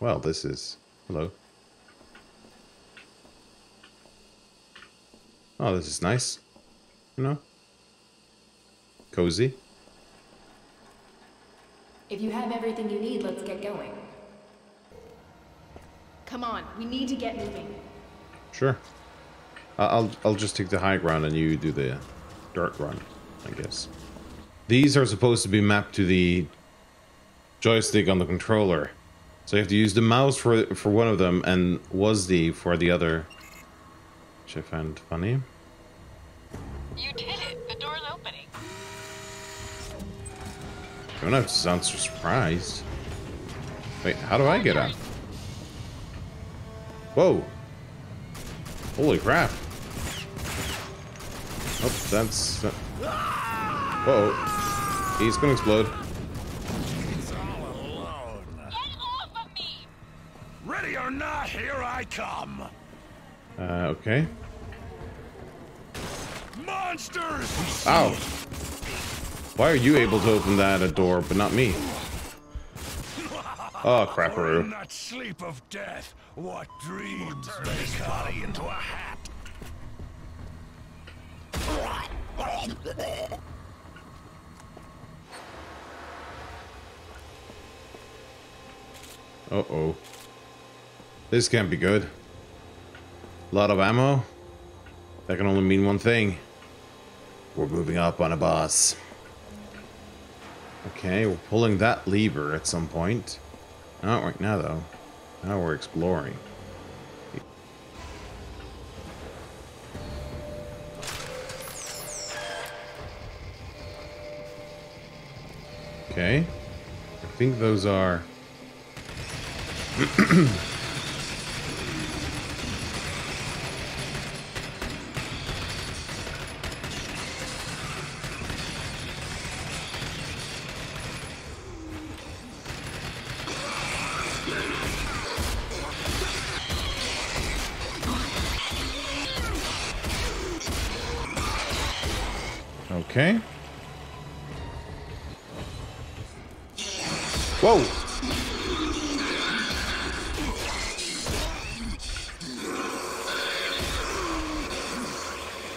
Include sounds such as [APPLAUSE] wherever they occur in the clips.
Well, this is... Hello. Oh, this is nice. You know? Cozy. If you have everything you need, let's get going. Come on, we need to get moving. Sure. I'll I'll just take the high ground and you do the dirt run, I guess. These are supposed to be mapped to the joystick on the controller. So you have to use the mouse for for one of them and WASD for the other. Which I found funny. You did it. The door's opening. You don't have to sound so surprised. Wait, how do I get out? Whoa. Holy crap. Oh, that's... Uh... Whoa. He's gonna explode. Not, here I come. Uh, okay. Monsters! Ow. Why are you able to open that a door, but not me? [LAUGHS] Oh, Or in crapperoo. that sleep of death, what dreams may come into a hat. Uh-oh. This can't be good. A lot of ammo? That can only mean one thing. We're moving up on a boss. Okay, we're pulling that lever at some point. Not right now, though. Now we're exploring. Okay. I think those are... [CLEARS THROAT] Okay. Whoa!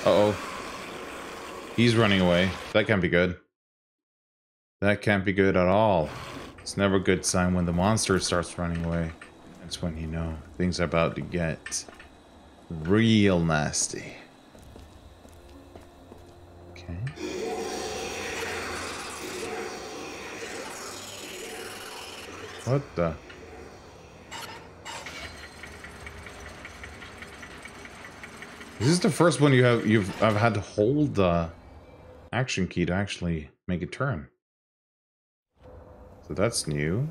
Uh-oh. He's running away. That can't be good. That can't be good at all. It's never a good sign when the monster starts running away. That's when you know things are about to get real nasty. Okay. What the? Is the first one you have you've I've had to hold the action key to actually make a turn? So that's new.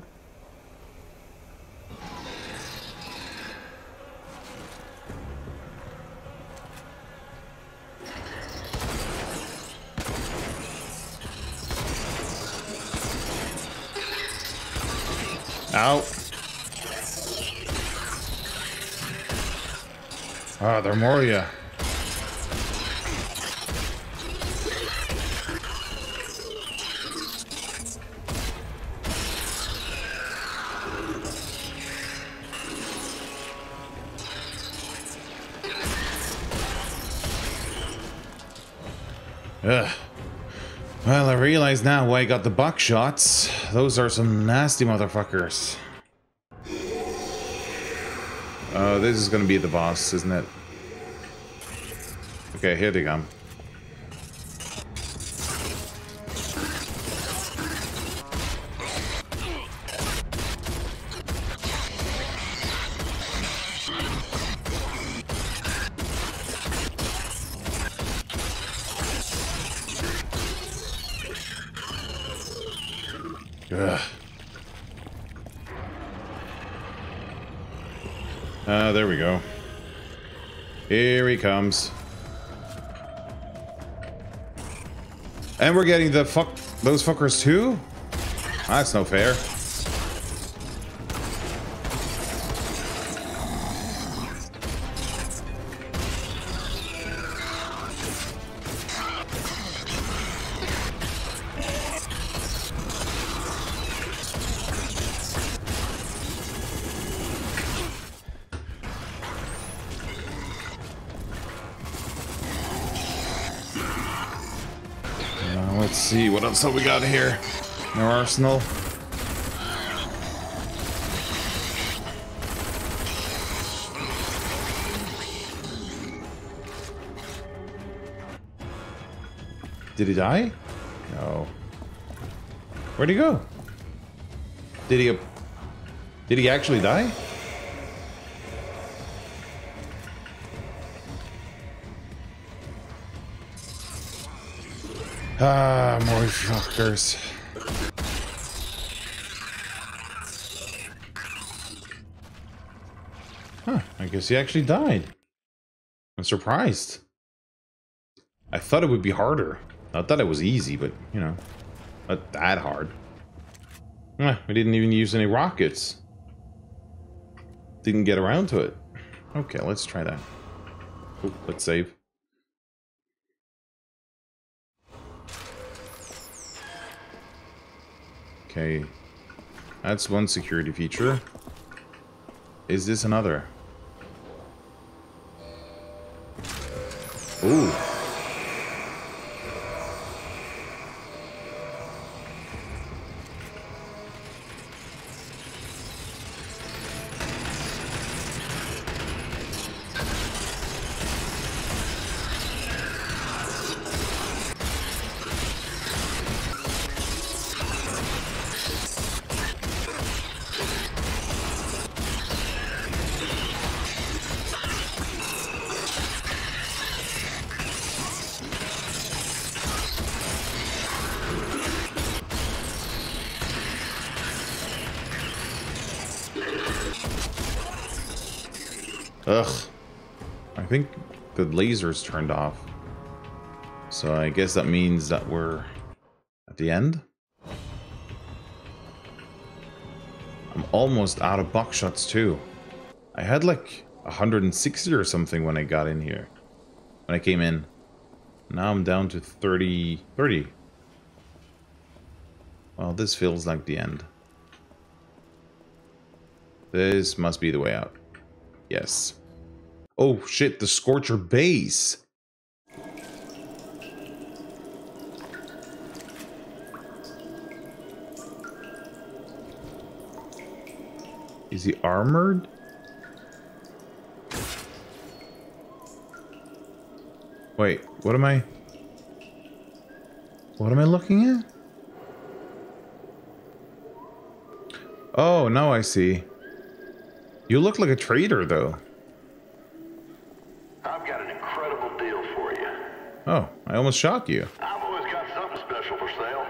Ow. Ah, there are Ugh. Well, I realize now why I got the buckshots. Those are some nasty motherfuckers. Oh, this is gonna be the boss, isn't it? Okay, here they come. Ugh. Uh, there we go. Here he comes. And we're getting the fuck those fuckers too? That's no fair. Else we got here? No arsenal. Did he die? No. Where'd he go? Did he... Did he actually die? Ah, more fuckers. Huh, I guess he actually died. I'm surprised. I thought it would be harder. I thought it was easy, but, you know, not that hard. Eh, we didn't even use any rockets. Didn't get around to it. Okay, let's try that. Oop, let's save. Okay. That's one security feature. Is this another? Ooh. Ugh. I think the laser's turned off. So I guess that means that we're at the end. I'm almost out of buckshots too. I had like 160 or something when I got in here. When I came in. Now I'm down to 30... 30. Well, this feels like the end. This must be the way out. Yes. Oh shit, the Scorcher base. Is he armored? Wait, what am I... What am I looking at? Oh, now I see. You look like a traitor, though. I've got an incredible deal for you. Oh, I almost shot you. I've always got something special for sale.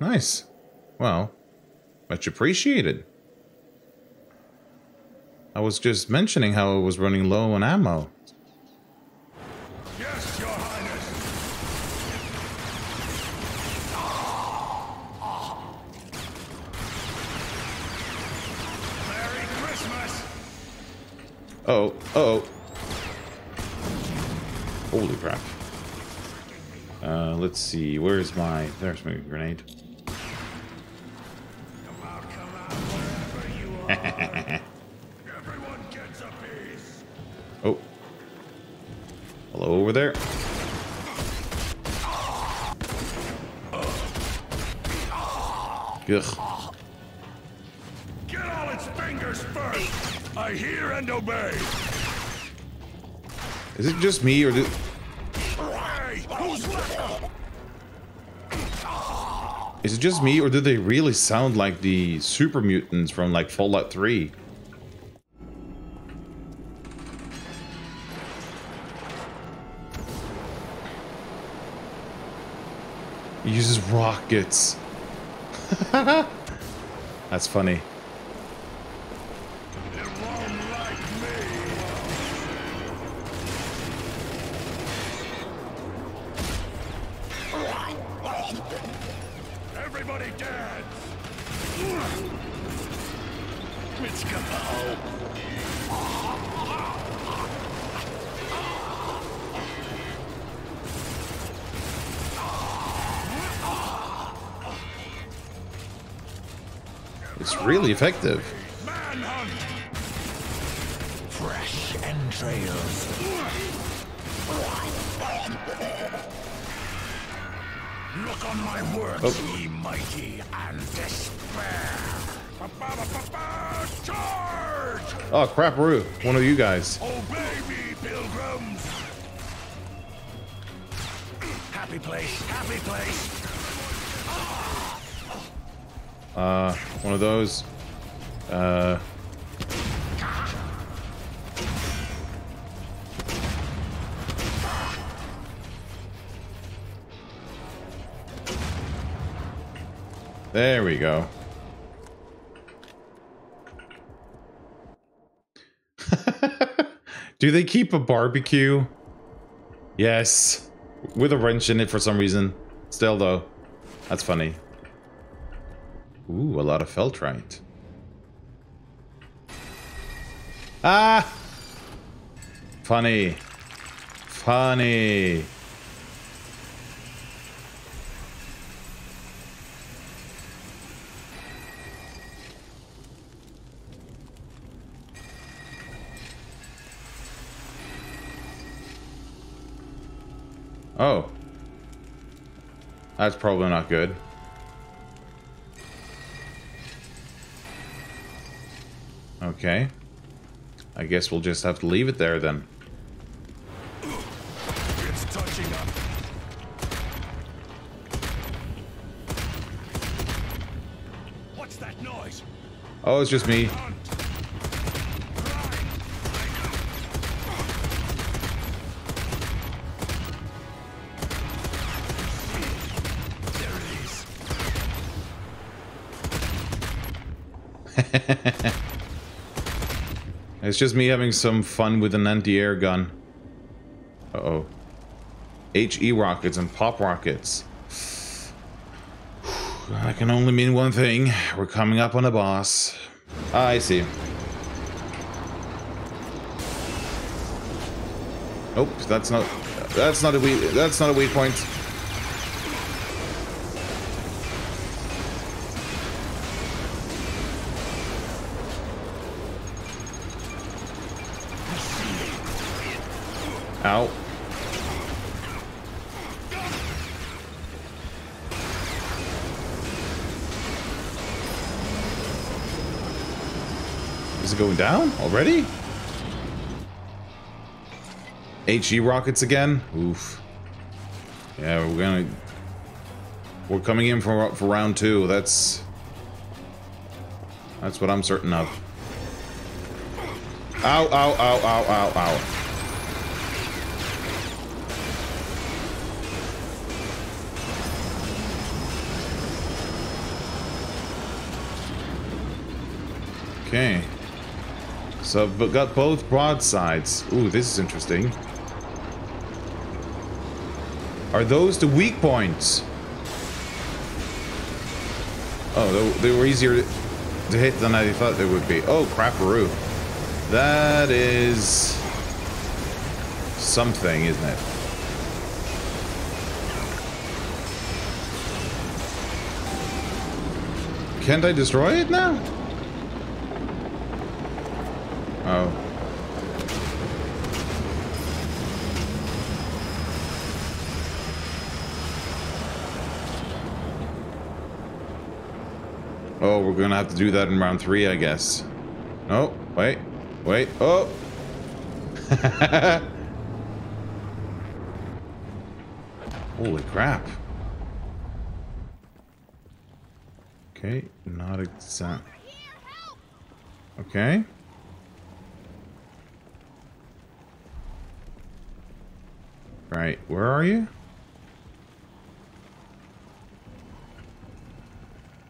Nice. Well, much appreciated. I was just mentioning how I was running low on ammo. Oh, oh. Holy crap. Uh, let's see. Where's my... There's my grenade. [LAUGHS] Oh. Hello over there. Ugh. Get all its fingers first. I hear and obey. Is it just me or do... Is it just me or do they really sound like the super mutants from like Fallout 3? He uses rockets. [LAUGHS] That's funny. Everybody dance. It's go. It's really effective. Manhunt. Fresh entrails. Look on my works, Oh. ye mighty, and despair. Ba-ba-ba-ba-ba, Charge! Oh, crap, Roo. One of you guys. Obey me, pilgrims! Happy place, happy place. Uh, one of those. Uh. There we go. [LAUGHS] Do they keep a barbecue? Yes. With a wrench in it for some reason. Still though. That's funny. Ooh, a lot of feltrite. Ah! Funny. Funny. Oh. That's probably not good. Okay. I guess we'll just have to leave it there then. It's touching up. What's that noise? Oh, it's just me. Oh, [LAUGHS] It's just me having some fun with an anti-air gun. Uh-oh. HE rockets and pop rockets. [SIGHS] That can only mean one thing. We're coming up on a boss. Ah, I see. Nope, that's not that's not a weak that's not a weak point. Ow. Going down already? HE rockets again? Oof. Yeah, we're gonna... We're coming in for, for round two. That's... That's what I'm certain of. Ow, ow, ow, ow, ow, ow. Okay. So I've got both broadsides. Ooh, this is interesting. Are those the weak points? Oh, they, were easier to hit than I thought they would be. Oh, crapperoo. That is... something, isn't it? Can't I destroy it now? Oh. Oh, we're gonna have to do that in round three, I guess. No, wait, wait, oh! [LAUGHS] Holy crap. Okay, not exact. Okay. Right, where are you?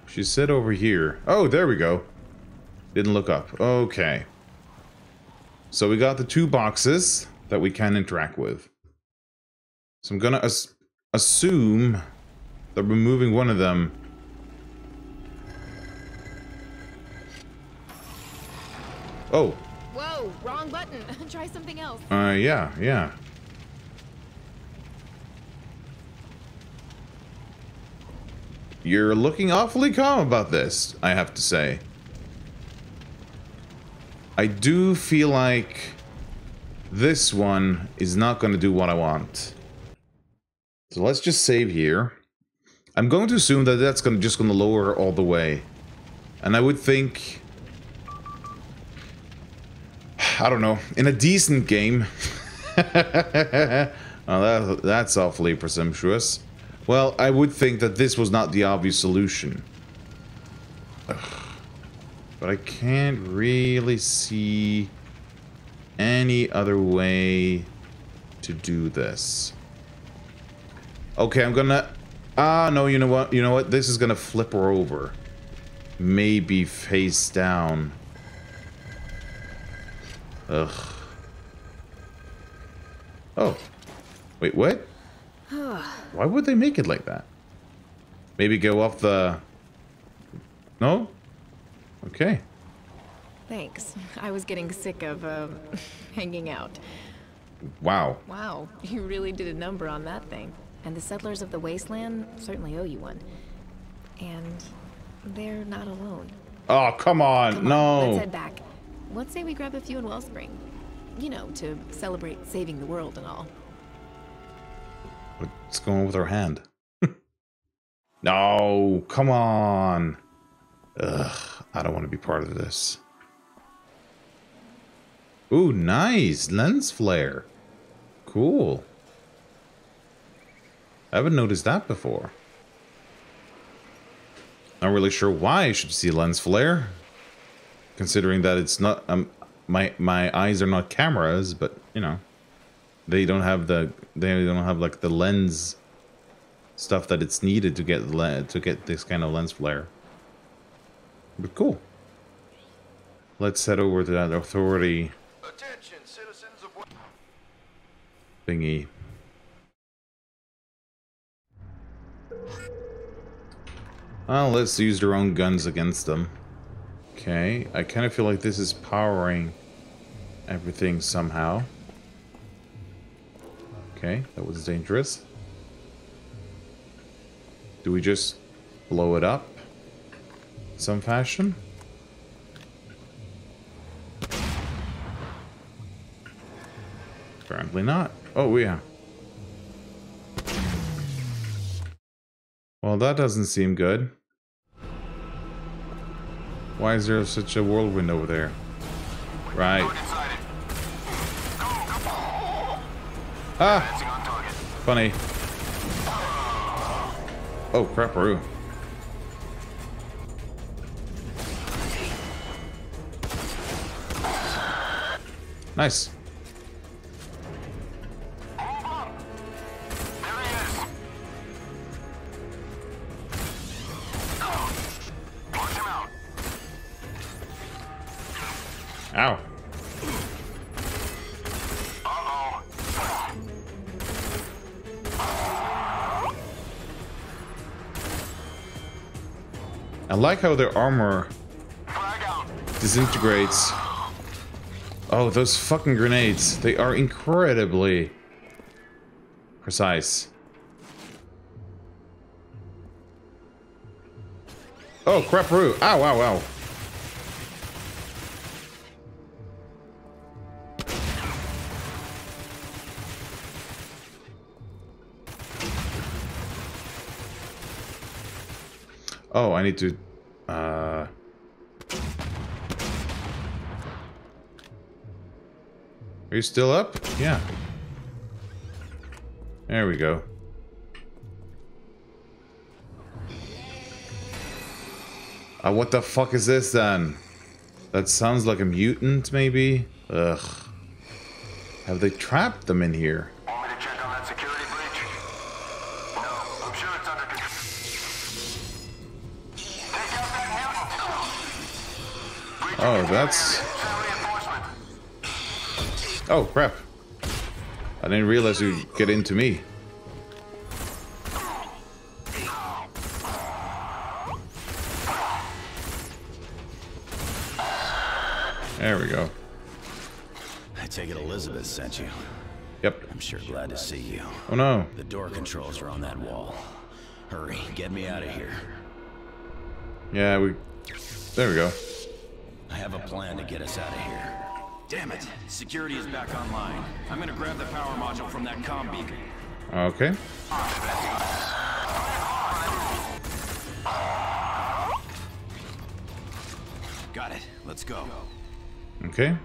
She said over here. Oh, there we go. Didn't look up. Okay. So we got the two boxes that we can interact with. So I'm gonna as assume that removing one of them Oh, Whoa, wrong button. [LAUGHS] Try something else. uh, yeah, yeah. You're looking awfully calm about this, I have to say. I do feel like this one is not going to do what I want. So let's just save here. I'm going to assume that that's gonna just gonna lower all the way. And I would think... I don't know. In a decent game... [LAUGHS] oh, that, that's awfully presumptuous. Well, I would think that this was not the obvious solution. Ugh. But I can't really see any other way to do this. Okay, I'm gonna... Ah, no, you know what? You know what? This is gonna flip her over. Maybe face down. Ugh. Oh. Wait, what? Why would they make it like that? Maybe go off the... No? Okay. Thanks. I was getting sick of, um, [LAUGHS] hanging out. Wow. Wow, you really did a number on that thing. And the settlers of the wasteland certainly owe you one. And they're not alone. Oh, come on. Come on, no. let's head back. Let's say we grab a few in Wellspring. You know, to celebrate saving the world and all. What's going on with her hand? [LAUGHS] no, come on. Ugh, I don't want to be part of this. Ooh, nice. Lens flare. Cool. I haven't noticed that before. Not really sure why I should see lens flare. Considering that it's not um my my eyes are not cameras, but you know. They don't have the they don't have like the lens stuff that it's needed to get le to get this kind of lens flare. But cool. Let's head over to that authority Attention, citizens of. thingy. Well, let's use their own guns against them. Okay, I kind of feel like this is powering everything somehow. Okay, that was dangerous. Do we just blow it up? Some fashion? Apparently not. Oh, yeah. Well, that doesn't seem good. Why is there such a whirlwind over there? Right. Ah! Funny. Oh, crap-a-roo. Nice. Ow. Like how their armor disintegrates. Oh, those fucking grenades. They are incredibly precise. Oh, crap-roo. Ow, ow, ow. Oh, I need to... Uh... Are you still up? Yeah. There we go. Uh, what the fuck is this then? That sounds like a mutant, maybe? Ugh. Have they trapped them in here? Oh, that's... Oh, crap. I didn't realize you'd get into me. There we go. I take it Elizabeth sent you. Yep. I'm sure glad to see you. Oh no. The door controls are on that wall. Hurry, get me out of here. Yeah, we... There we go have a plan to get us out of here. Damn it! Security is back online. I'm gonna grab the power module from that com beacon. Okay. Got it. Let's go. Okay.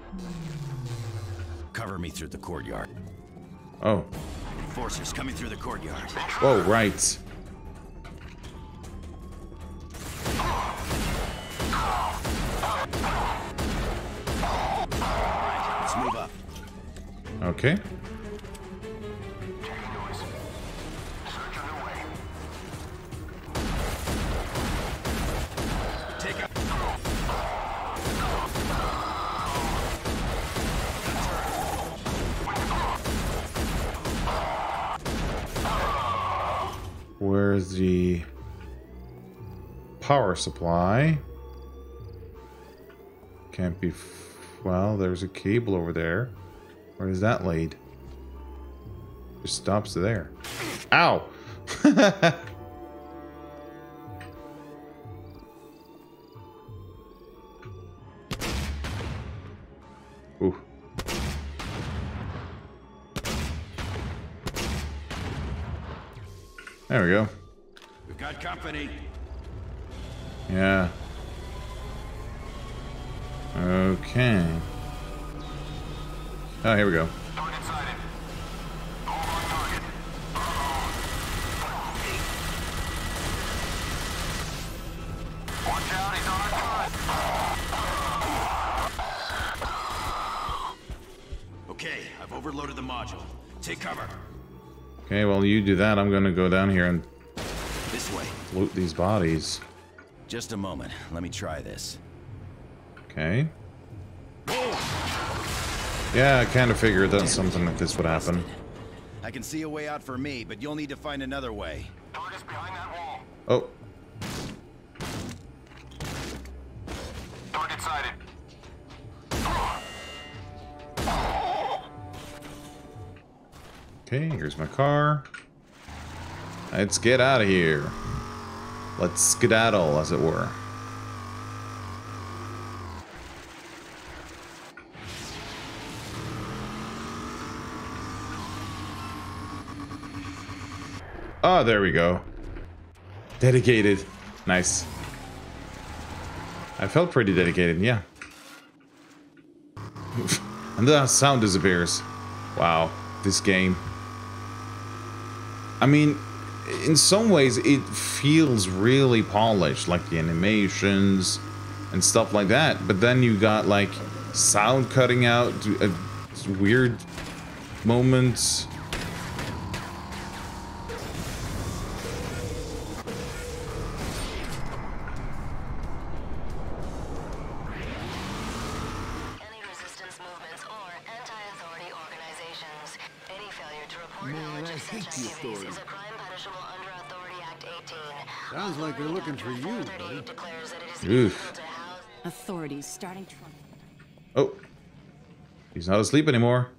Cover me through the courtyard. Oh. Forces coming through the courtyard. Oh, right. Okay. Where's the power supply? Can't be. Well, there's a cable over there. Where is that laid? Just stops there. Ow! [LAUGHS] Ooh. There we go. We've got company. Yeah. Okay. Oh, here we go. Target sighted. All on target. Watch out, he's on our turret. Okay, I've overloaded the module. Take cover. Okay, well, you do that. I'm gonna go down here and This way. loot these bodies. Just a moment. Let me try this. Okay. Yeah, I kind of figured that something like this would happen. I can see a way out for me, but you'll need to find another way. Target's behind that wall. Oh, Target sighted. okay, here's my car. Let's get out of here. Let's skedaddle, as it were. Oh, there we go. Dedicated. Nice. I felt pretty dedicated, yeah. [LAUGHS] and the sound disappears. Wow, this game. I mean, in some ways, it feels really polished, like the animations and stuff like that. But then you got like sound cutting out, uh, weird moments. Like they're looking for you, buddy. 438 declares that it is Oof. illegal to house Authorities starting trouble. Oh, he's not asleep anymore.